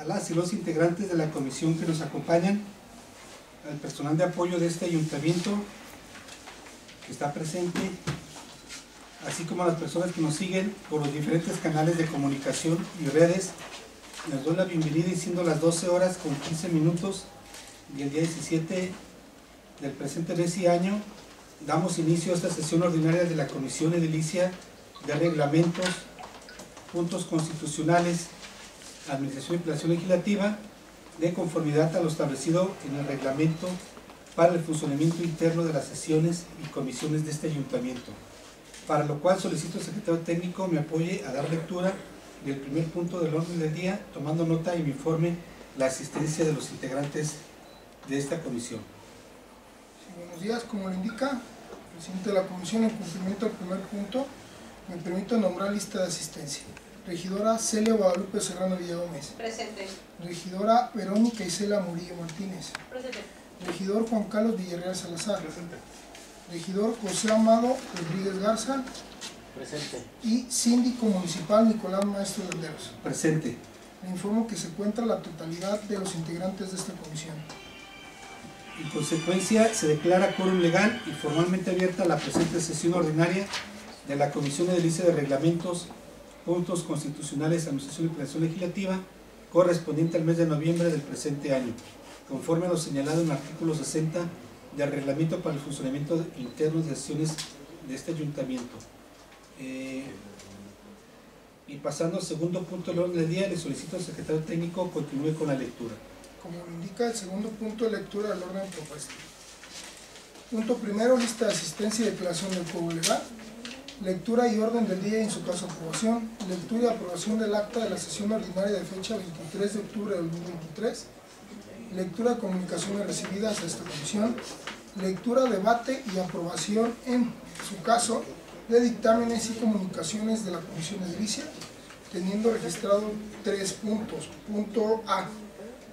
a las y los integrantes de la comisión que nos acompañan, al personal de apoyo de este ayuntamiento que está presente, así como a las personas que nos siguen por los diferentes canales de comunicación y redes. Les doy la bienvenida y siendo las 12 horas con 15 minutos y el día 17 del presente mes y año, damos inicio a esta sesión ordinaria de la Comisión Edilicia de Reglamentos, Puntos Constitucionales, Administración y Planeación Legislativa, de conformidad a lo establecido en el reglamento para el funcionamiento interno de las sesiones y comisiones de este ayuntamiento, para lo cual solicito al secretario técnico me apoye a dar lectura del primer punto del orden del día, tomando nota y me informe la asistencia de los integrantes de esta comisión. Sí, buenos días, como lo indica presidente de la comisión, en cumplimiento del primer punto, me permito nombrar lista de asistencia. Regidora Celia Guadalupe Serrano Villagómez. Presente. Regidora Verónica Isela Murillo Martínez. Presente. Regidor Juan Carlos Villarreal Salazar. Regidor José Amado Rodríguez Garza. Presente. Y síndico municipal Nicolás Maestro Landeros. Presente. Le informo que se encuentra la totalidad de los integrantes de esta comisión. En consecuencia, se declara quórum legal y formalmente abierta la presente sesión ordinaria de la Comisión Edilicia de Reglamentos, Puntos Constitucionales, Administración y Planeación Legislativa, correspondiente al mes de noviembre del presente año, conforme a lo señalado en el artículo 60 del Reglamento para el Funcionamiento Interno de Sesiones de este Ayuntamiento. Eh, y pasando al segundo punto del orden del día, le solicito al secretario técnico continúe con la lectura. como indica el segundo punto de lectura del orden propuesto. Punto primero, lista de asistencia y declaración del juego legal. Lectura y orden del día en su caso aprobación. Lectura y aprobación del acta de la sesión ordinaria de fecha 23 de octubre del 2023. Lectura de comunicaciones recibidas a esta comisión. Lectura, debate y aprobación en su caso de dictámenes y comunicaciones de la Comisión Edilicia, teniendo registrado tres puntos. Punto A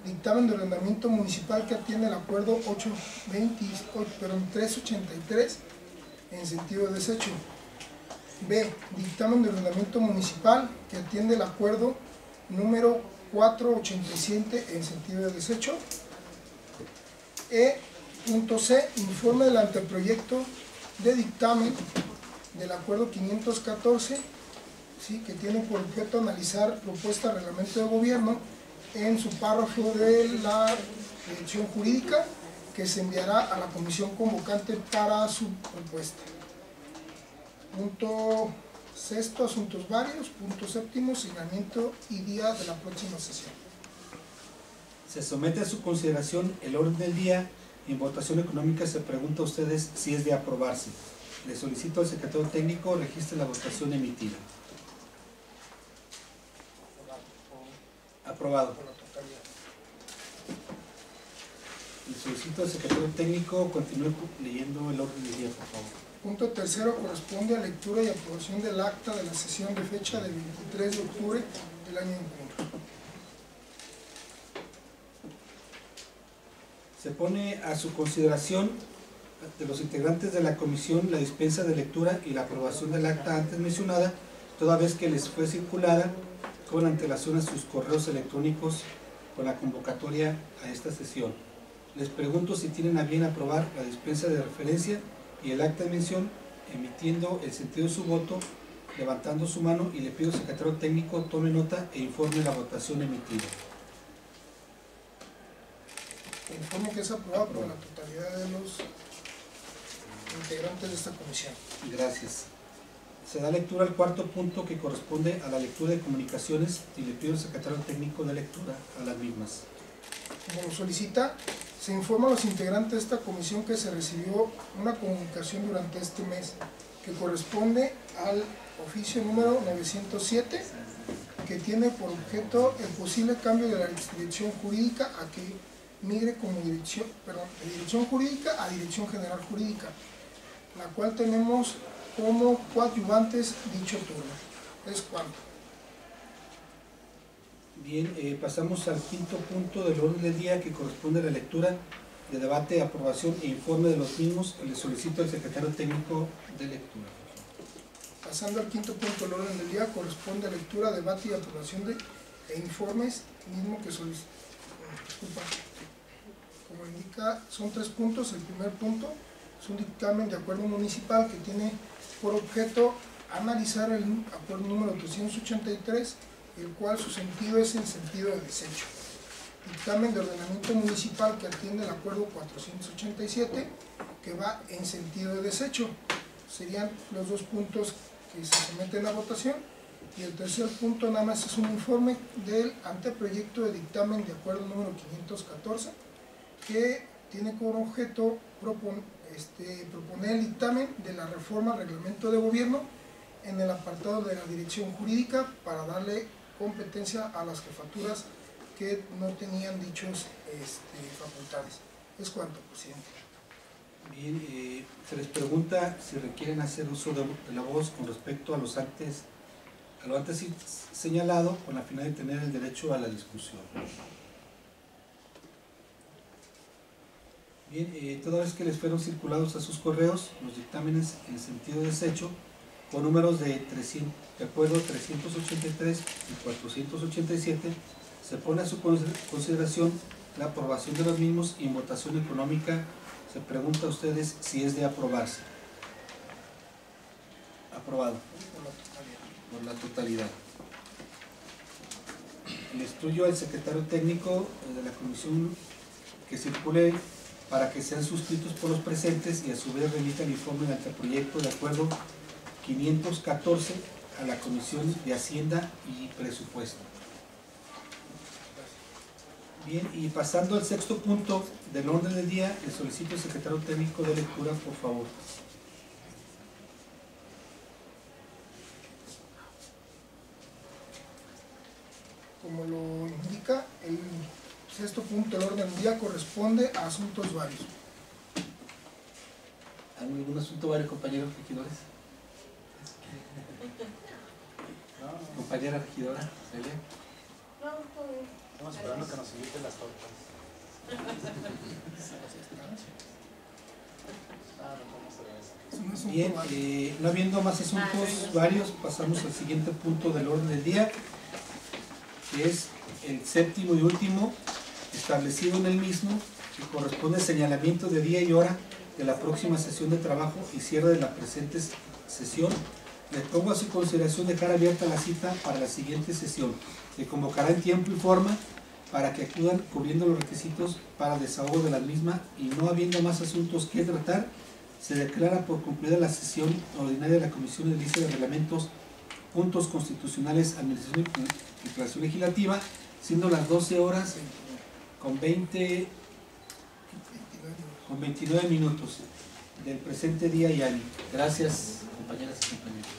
dictamen de ordenamiento municipal que atiende el acuerdo 820, perdón, 383 en sentido de desecho. B. Dictamen de ordenamiento municipal que atiende el acuerdo número 487 en sentido de desecho. E. Punto C. Informe del anteproyecto de dictamen del acuerdo 514, ¿sí? que tiene por objeto analizar propuesta de reglamento de gobierno en su párrafo de la dirección jurídica que se enviará a la comisión convocante para su propuesta. Punto sexto, asuntos varios. Punto séptimo, señalamiento y día de la próxima sesión. Se somete a su consideración el orden del día en votación económica se pregunta a ustedes si es de aprobarse. Le solicito al secretario técnico registre la votación emitida. Aprobado. Por la totalidad. Le solicito al secretario técnico continúe leyendo el orden del día, por favor. Punto tercero corresponde a lectura y aprobación del acta de la sesión de fecha del 23 de octubre del año en curso. Se pone a su consideración de los integrantes de la comisión la dispensa de lectura y la aprobación del acta antes mencionada, toda vez que les fue circulada con antelación a sus correos electrónicos con la convocatoria a esta sesión. Les pregunto si tienen a bien aprobar la dispensa de referencia y el acta de mención, emitiendo el sentido de su voto, levantando su mano y le pido al secretario técnico tome nota e informe la votación emitida. Informo que es aprobado por la totalidad de los integrantes de esta comisión. Gracias. Se da lectura al cuarto punto que corresponde a la lectura de comunicaciones y le pido al secretario técnico de lectura a las mismas. Como lo solicita, se informa a los integrantes de esta comisión que se recibió una comunicación durante este mes que corresponde al oficio número 907 que tiene por objeto el posible cambio de la dirección jurídica a que migre como dirección, perdón, de dirección jurídica a dirección general jurídica, la cual tenemos como coadyuvantes dicho turno. Es cuanto. Bien, eh, pasamos al quinto punto del orden del día que corresponde a la lectura de debate, aprobación e informe de los mismos. Le solicito al secretario técnico de lectura. Pasando al quinto punto del orden del día, corresponde a lectura, debate y aprobación de e informes, mismo que solicitó. Disculpa. Como indica, son tres puntos. El primer punto es un dictamen de acuerdo municipal que tiene por objeto analizar el acuerdo número 383, el cual su sentido es en sentido de desecho. Dictamen de ordenamiento municipal que atiende el acuerdo 487, que va en sentido de desecho. Serían los dos puntos que se someten a votación. Y el tercer punto nada más es un informe del anteproyecto de dictamen de acuerdo número 514, que tiene como objeto este, proponer el dictamen de la reforma al reglamento de gobierno en el apartado de la dirección jurídica para darle competencia a las jefaturas que no tenían dichos este, facultades. Es cuanto, presidente. Bien, eh, se les pregunta si requieren hacer uso de, de la voz con respecto a los antes, a lo antes señalado con la finalidad de tener el derecho a la discusión. Bien, eh, toda vez que les fueron circulados a sus correos los dictámenes en sentido de desecho con números de, 300, de acuerdo 383 y 487, se pone a su consider- consideración la aprobación de los mismos y en votación económica se pregunta a ustedes si es de aprobarse. Aprobado Por la totalidad. El estudio al secretario técnico eh, de la comisión que circule para que sean suscritos por los presentes y a su vez remita el informe de anteproyecto de acuerdo 514 a la Comisión de Hacienda y Presupuesto. Bien, y pasando al sexto punto del orden del día, le solicito al secretario técnico de lectura, por favor. Como lo indica, el sexto punto del orden del día corresponde a asuntos varios. ¿Algún asunto varios compañeros regidores? Compañera regidora, Celia. Estamos esperando que nos inviten las tortas. Ah, Bien, eh, no habiendo más asuntos varios, pasamos al siguiente punto del orden del día, que es el séptimo y último, establecido en el mismo, que corresponde al señalamiento de día y hora de la próxima sesión de trabajo y cierre de la presente sesión. Le pongo a su consideración dejar abierta la cita para la siguiente sesión. Se convocará en tiempo y forma para que acudan cubriendo los requisitos para el desahogo de la misma y no habiendo más asuntos que tratar, se declara por concluida la sesión ordinaria de la Comisión de Lista de Reglamentos, Puntos Constitucionales, Administración y Declaración Legislativa, siendo las 12 horas con 20, con 29 minutos del presente día y año. Gracias, compañeras y compañeros.